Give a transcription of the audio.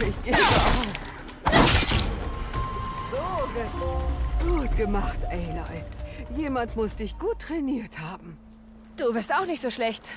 ich gebe auf. So, gut gemacht, Aloy. Jemand muss dich gut trainiert haben. Du bist auch nicht so schlecht.